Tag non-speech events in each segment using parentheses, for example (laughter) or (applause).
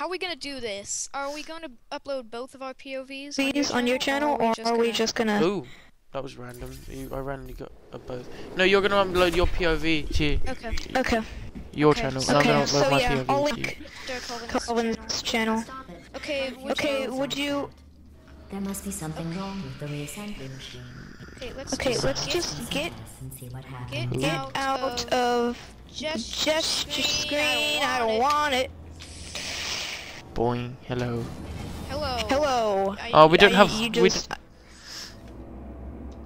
How are we gonna do this? Are we going to upload both of our POVs These on your channel, or are we gonna- just gonna? Ooh, that was random. You, I randomly got uh, both. No, you're gonna upload your POV to Okay. Okay. your Okay, channel, so- and I'm gonna Okay, upload so my yeah, POV I'll to you. link Darkhelven's Calvin's channel. channel. Okay. Would Okay, You, would you? There must be something wrong with the reassembly machine. okay. Let's. Okay, just let's get, just get and see what happens. get get out, out of of gesture gesture screen. screen. I don't want it. Boing. Hello. Hello. Hello. I- Oh, we don't I- have. You we just.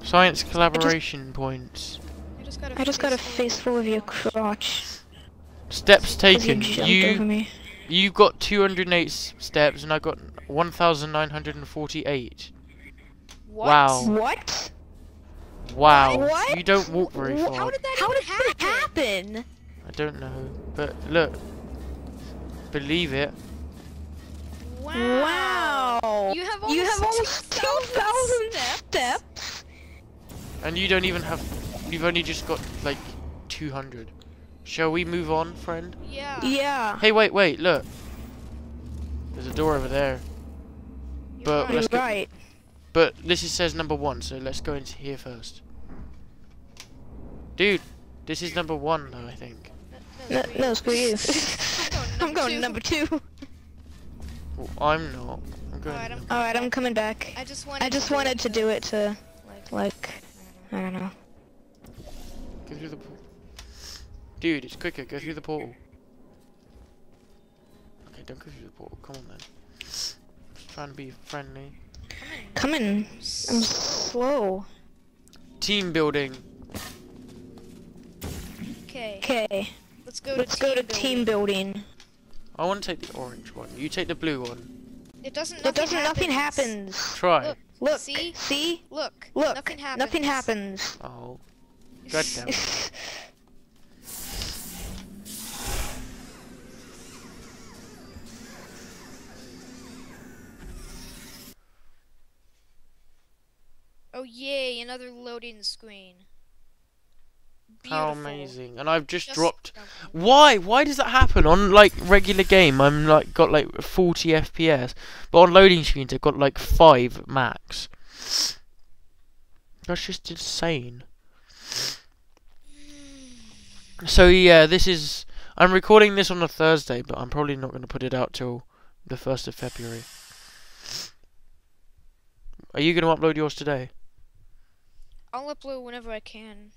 Science collaboration points. I just got a. I just got a face face full of your crotch. Steps taken. You me. you got 208 steps, and I got 1,948. What? Wow. What? Wow. What? You don't walk very Wh- far. How did that How even did that happen? I don't know, but look. Believe it. Wow. Wow. You have you almost have almost 2,000 2,000 steps. And you don't even have. You've only just got like 200. Shall we move on, friend? Yeah. Yeah. Hey, wait, wait, look. There's a door over there. You're but right. let's go- right. But this is, says number one, so let's go into here first. Dude, this is number one, though, I think. No, no, screw you. I'm I'm going (laughs) going number number two. Well, I'm not. I'm going. Alright, I'm number- Alright, I'm coming back. I just wanted. I just to do wanted to do it to, Like, like, I don't know. Go through the portal. Dude, it's quicker. Go through the portal. Okay, don't go through the portal. Come on, then. Just trying to be friendly. Coming. I'm slow. Team building. okay. Okay, Let's go let's to go to building. team building. I want to take the orange one. You take the blue one. It doesn't. It Nothing doesn't. Nothing happens. happens. Try. Look. Look. See? See? Look. Look. Nothing happens. Nothing happens. Oh. God damn it. (laughs) Oh yay! Another loading screen. How amazing. And I've just, Just dropped. jump. Why? Why does that happen? On like regular game, I'm like got like 40 FPS, but on loading screens, I've got like five max. That's just insane. So yeah, this is. I'm recording this on a Thursday, but I'm probably not going to put it out till the first of February. Are you going to upload yours today? I'll upload whenever I can.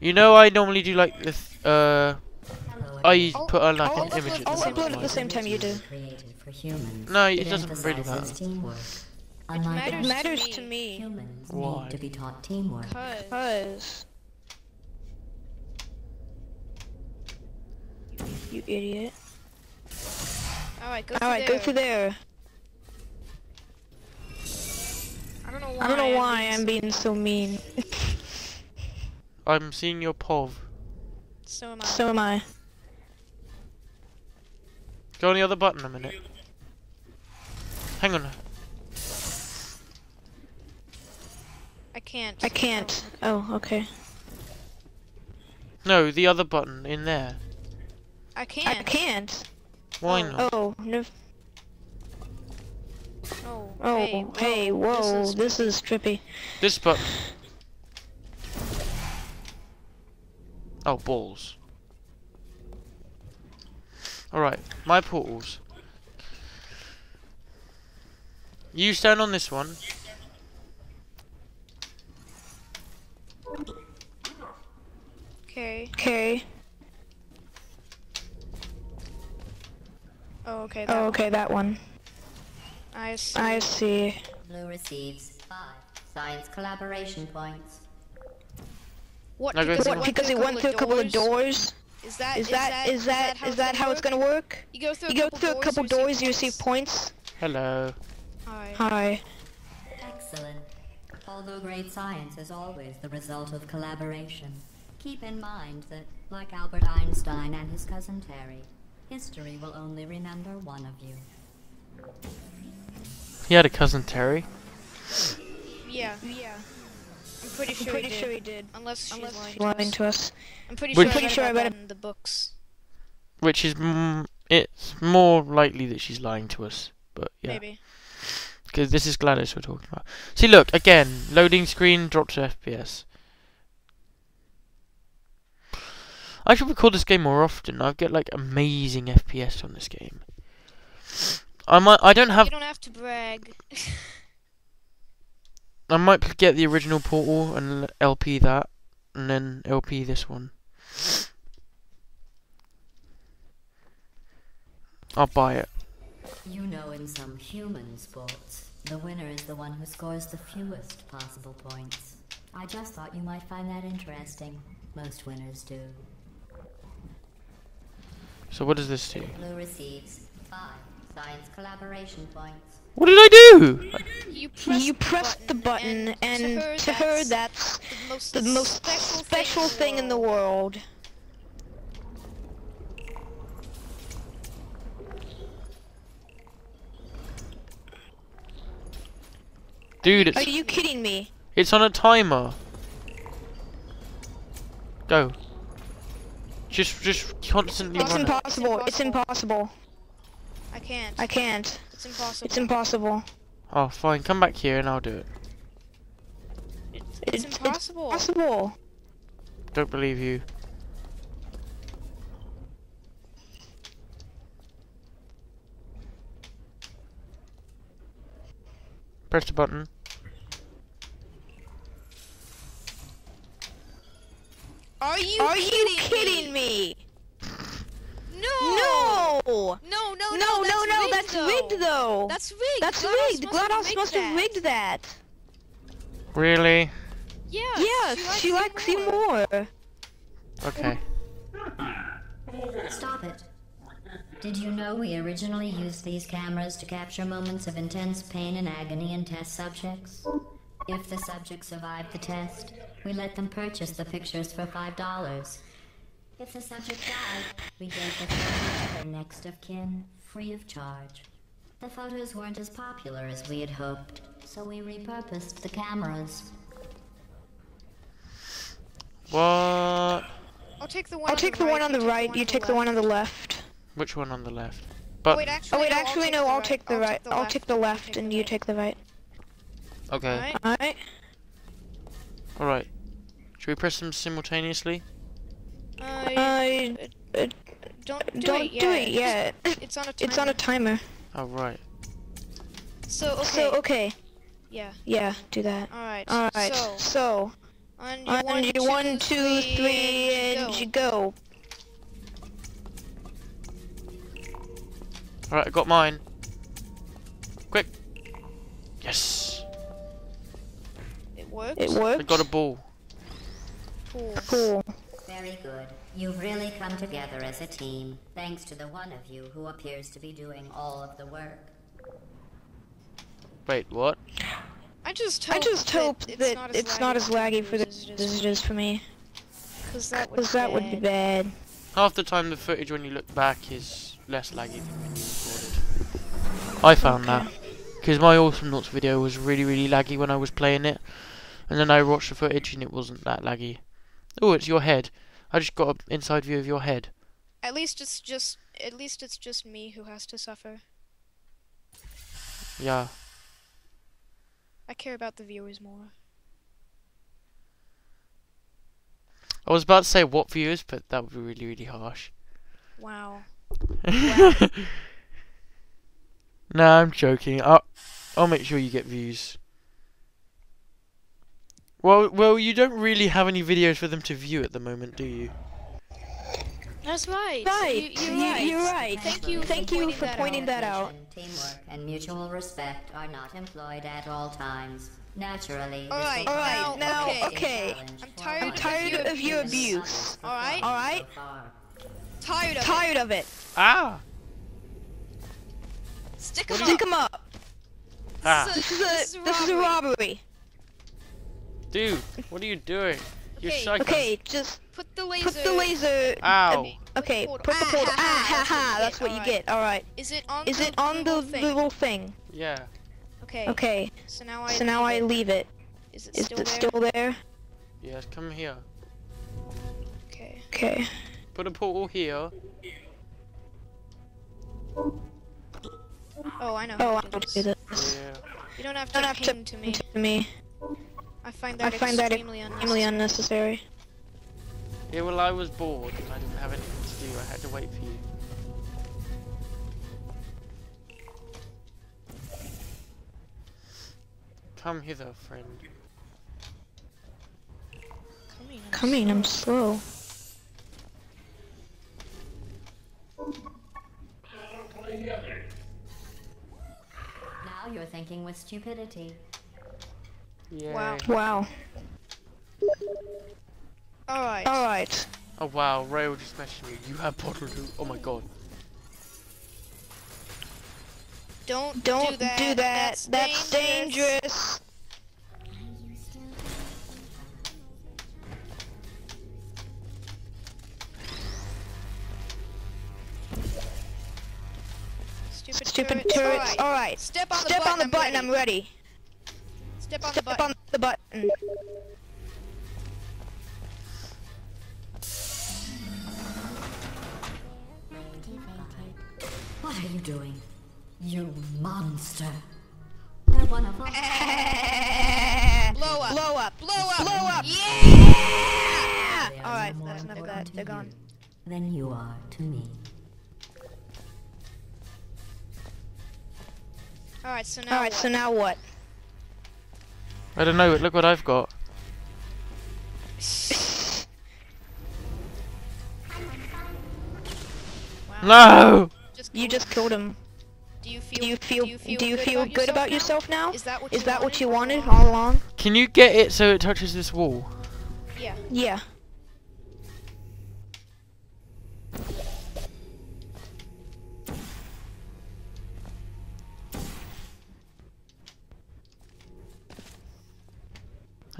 You know, I normally do like the. Th- uh, I again. I'll- put a, like I'll an image upload- at the same upload at the same time you do. Created for humans. No, it It doesn't really matter. teamwork. Unlike matters It to matters me. to me. humans Why? need to be taught teamwork. Cause. Cause. You idiot. Alright, go Alright, through go through there. I don't know why. I don't know why I'm being so mean. (laughs) (laughs) I'm seeing your POV. So am I. So am I. Go on the other button a minute. Hang on. I can't. I can't. Oh, okay. No, the other button in there. I can't. I can't. Why Oh. not? Oh, no. Oh. Oh, hey, hey, whoa, This is, this is trippy. This button. Oh, balls. Alright, my portals. You stand on this one. Okay. Okay. Oh, okay. That Oh, one. okay, that one. I see. I see. Blue receives five science collaboration points. What? No, because through it What, went because through it a went couple through a of couple of doors? doors? Is that Is that is that is that how it's gonna work? You go through. You a go through a couple doors, doors, you receive points. Hello. Hi. Hi. Excellent. Although great science is always the result of collaboration, keep in mind that, like Albert Einstein and his cousin Terry, history will only remember one of you. He had a cousin Terry. Yeah. Yeah. I'm pretty I'm sure. pretty he sure did. he did. Unless she's Unless lying, she's to lying us. to us. I'm pretty Which- sure. Pretty I read sure I read in the books. Which is mm, It's more likely that she's lying to us, but yeah. Maybe. Because this is GLaDOS we're talking about. See, look, again, loading screen drops to FPS. I should record this game more often. I get like amazing FPS on this game. I might. I don't have. You don't have to brag. (laughs) I might get the original Portal and LP that, and then LP this one. I'll buy it. You know, in some human sports, the winner is the one who scores the fewest possible points. I just thought you might find that interesting. Most winners do. So what does this do? Blue receives five science collaboration points. What did I do? You press, You press the button, and to her, that's the most, the most special, special thing in the world. Dude, it's Are you kidding me? It's on a timer. Go. Just, just constantly It's run it. impossible. It's impossible. I can't. I can't. It's impossible. It's impossible. Oh, fine. Come back here and I'll do it. It's, It's impossible. Impossible. Don't believe you. Press the button. Are you Are kidding, you kidding me? No. No. No, no, No, no, that's no, rigged, that's though. rigged though. That's rigged. That's GLaDOS rigged. must have GLaDOS rigged must have that. rigged that. Really? Yeah. Yes, she likes you more. Okay. Stop it. Did you know we originally used these cameras to capture moments of intense pain and agony in test subjects? If the subject survived the test, we let them purchase the pictures for $5. If the subject died, we gave the photo to their next of kin, free of charge. The photos weren't as popular as we had hoped, so we repurposed the cameras. What? I'll take the one. I'll on take the the right, one on the right. You take the one on the left. Which one on the left? Oh But wait, actually, Oh wait, no, actually no. I'll take the right. I'll take the left, and you take the right. okay. All right. All right. Should we press them simultaneously? Uh, uh, don't do don't it do yet. it yet. It's on a timer. It's on a timer. Oh right. So okay. So okay. yeah. Yeah, do that. All right. All right. So So on your on your one, two, three, and you go. All right, I got mine. Quick. Yes. It works. It worked. I got a ball. Cool. Cool. Very good. You've really come together as a team, thanks to the one of you who appears to be doing all of the work. Wait, what? I just hope I just that hope it's that not as it's not as laggy for the as it is visitors for me, Because that would because that would be bad. Half the time the footage when you look back is less laggy than when you recorded. I found that. Because my Awesomenauts video was really, really laggy when I was playing it. And then I watched the footage and it wasn't that laggy. Oh, it's your head. I just got an inside view of your head. At least it's just. At least it's just me who has to suffer. Yeah. I care about the viewers more. I was about to say what viewers, but that would be really, really harsh. Wow. (laughs) nah, I'm joking. I'll, I'll make sure you get views. Well, well, you don't really have any videos for them to view at the moment, do you? That's right. Right. You, you're right. you're right. Thank you. Thank you for pointing that out. Teamwork and mutual respect are not employed at all times. Naturally, All right. All right. prove now, a okay. I'm tired I'm of tired your of your abuse. abuse. All right. All right. Tired of Tired of it. Ah! it. Stick 'em Stick up. 'em up. Ah! This is a this is a (laughs) robbery. Dude, what are you doing? You're Okay. psycho. Okay, just Put the laser. put the laser. Ow. Okay, Put put the the portal. portal. Ah, ha ha. That's what you Alright. get. All right. Is it on? Is the it on the little thing? little thing? Yeah. Okay. Okay. So now I. So now I leave it. leave it. Is it Is still it there? still there? Yes, come here. Okay. Okay. Put a portal here. Oh, I know. Oh, how I to would do do this. this. Yeah. You don't have to Don't have to to me. to me. I find I that find that extremely extremely unnecessary. unnecessary. Yeah, well, I was bored and I didn't have anything to do. I had to wait for you. Come hither, friend. Coming, I'm Come in, I'm slow. Now you're thinking with stupidity. Yeah. Wow. Wow. Alright. Alright. Oh wow, Rail just messaged me. You have portal two. Oh my god. Don't, Don't do that. do that. That's, dangerous. Stupid, Stupid turrets. turrets. Alright. Alright. Step on the Step button. on the I'm ready. I'm ready. Step on Step the button. on the button. Mm. What are you doing? You monster. They're one of us. Blow up. Blow up. Blow up. Blow up. Yeah! They are Alright, no more that's not important bad. to They're gone. you Than you are to me. Alright, so now Alright, so now what? I don't know, look what I've got. No! Just You just killed him. Do you feel? Do you feel do you feel, good, good about yourself now? Is that what Is you that what you wanted? wanted all along? Can you get it so it touches this wall? Yeah. Yeah.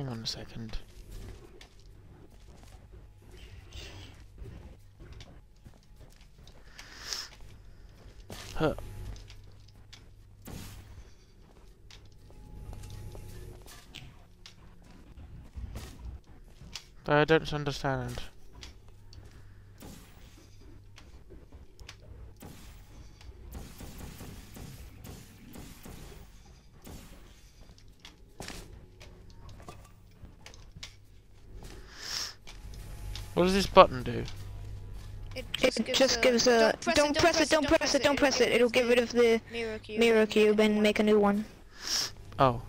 Hang on a second. Huh. I don't understand. What does this button do? It It just gives a don't press it, don't press it, don't press it. It'll get rid of the mirror cube. mirror and make a cube new and one. make a new one. Oh.